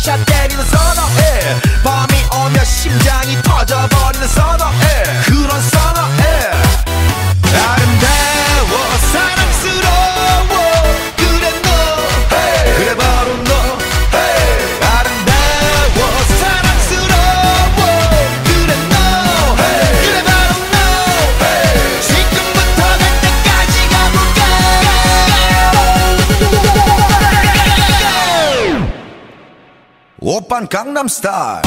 전에 원샷 때리는 오빤 강남스타일